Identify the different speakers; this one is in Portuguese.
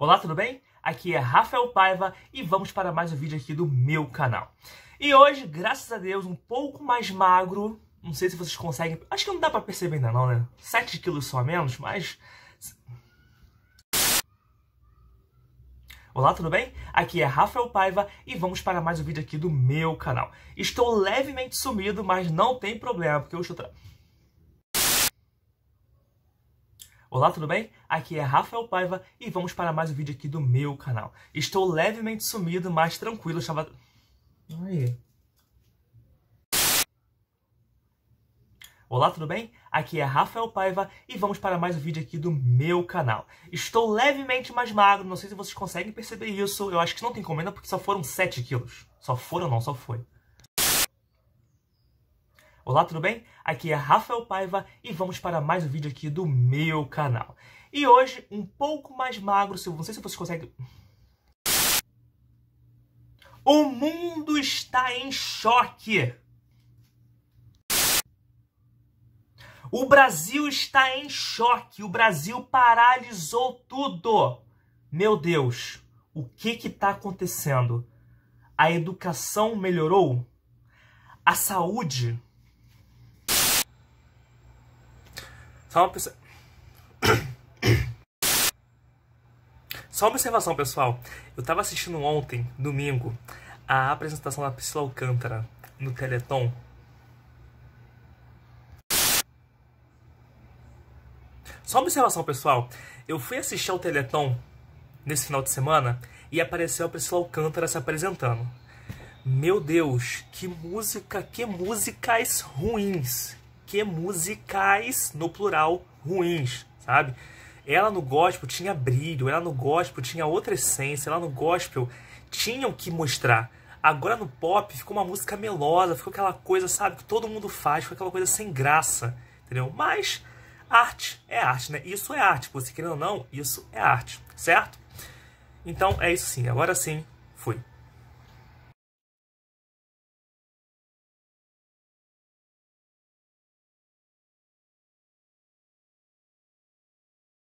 Speaker 1: Olá, tudo bem? Aqui é Rafael Paiva e vamos para mais um vídeo aqui do meu canal. E hoje, graças a Deus, um pouco mais magro, não sei se vocês conseguem, acho que não dá pra perceber ainda não, né? 7 quilos só a menos, mas... Olá, tudo bem? Aqui é Rafael Paiva e vamos para mais um vídeo aqui do meu canal. Estou levemente sumido, mas não tem problema, porque eu estou... Olá, tudo bem? Aqui é Rafael Paiva e vamos para mais um vídeo aqui do meu canal. Estou levemente sumido, mas tranquilo, estava... Aí. Olá, tudo bem? Aqui é Rafael Paiva e vamos para mais um vídeo aqui do meu canal. Estou levemente mais magro, não sei se vocês conseguem perceber isso, eu acho que não tem comenda porque só foram 7 quilos. Só foram não, só foi. Olá, tudo bem? Aqui é Rafael Paiva e vamos para mais um vídeo aqui do meu canal. E hoje, um pouco mais magro, se não sei se vocês conseguem... O mundo está em choque! O Brasil está em choque, o Brasil paralisou tudo! Meu Deus, o que está acontecendo? A educação melhorou? A saúde Só uma, Só uma observação, pessoal. Eu estava assistindo ontem, domingo, a apresentação da Priscila Alcântara no Teleton. Só uma observação, pessoal. Eu fui assistir ao Teleton nesse final de semana e apareceu a Priscila Alcântara se apresentando. Meu Deus, que música, que músicas ruins que musicais, no plural, ruins, sabe? Ela no gospel tinha brilho, ela no gospel tinha outra essência, ela no gospel tinha o que mostrar. Agora no pop ficou uma música melosa, ficou aquela coisa, sabe, que todo mundo faz, ficou aquela coisa sem graça, entendeu? Mas arte é arte, né? Isso é arte, você querendo ou não, isso é arte, certo? Então é isso sim, agora sim, fui.